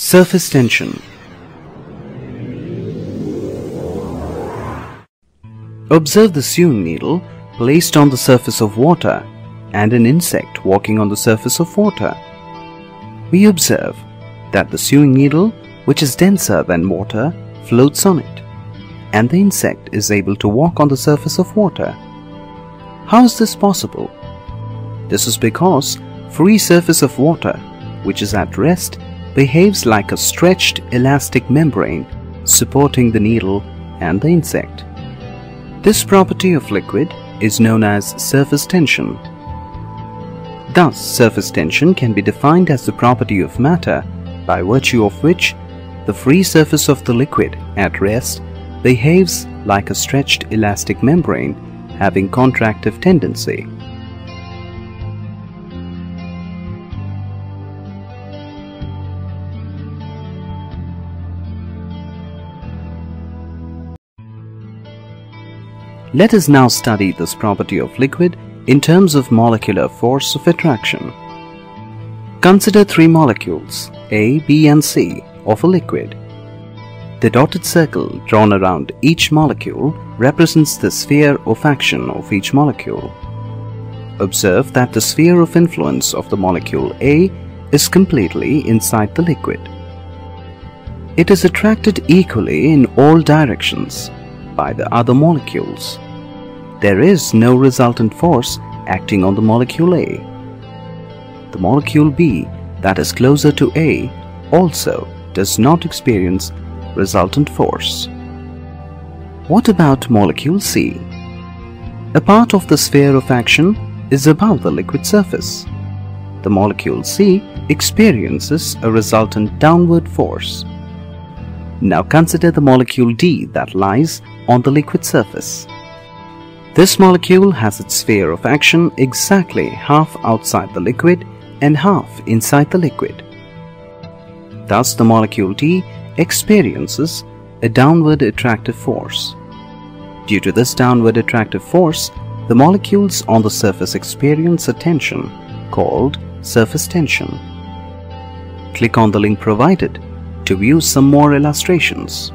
Surface tension Observe the sewing needle placed on the surface of water and an insect walking on the surface of water. We observe that the sewing needle, which is denser than water, floats on it, and the insect is able to walk on the surface of water. How is this possible? This is because free surface of water, which is at rest, behaves like a stretched elastic membrane supporting the needle and the insect. This property of liquid is known as surface tension. Thus, surface tension can be defined as the property of matter by virtue of which the free surface of the liquid at rest behaves like a stretched elastic membrane having contractive tendency. Let us now study this property of liquid in terms of molecular force of attraction. Consider three molecules A, B and C of a liquid. The dotted circle drawn around each molecule represents the sphere of action of each molecule. Observe that the sphere of influence of the molecule A is completely inside the liquid. It is attracted equally in all directions by the other molecules. There is no resultant force acting on the molecule A. The molecule B that is closer to A also does not experience resultant force. What about molecule C? A part of the sphere of action is above the liquid surface. The molecule C experiences a resultant downward force. Now consider the molecule D that lies on the liquid surface. This molecule has its sphere of action exactly half outside the liquid and half inside the liquid. Thus the molecule D experiences a downward attractive force. Due to this downward attractive force, the molecules on the surface experience a tension called surface tension. Click on the link provided to view some more illustrations.